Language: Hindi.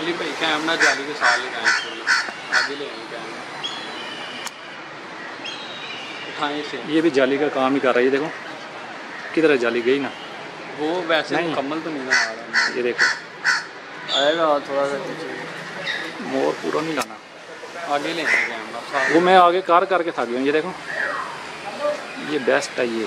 अली भाई कैमरा जाली के साथ लगाए थे आगे ले उठाए थे ये भी जाली का काम ही कर रही है देखो। किधर है जाली? गई ना। वो वैसे। मुकम्मल तो नहीं ना आ रहा ये देखो। आएगा थोड़ा सा मोर पूरा नहीं लाना। आगे ले वो मैं आगे कार करके थक गया ये देखो। ये बेस्ट है ये।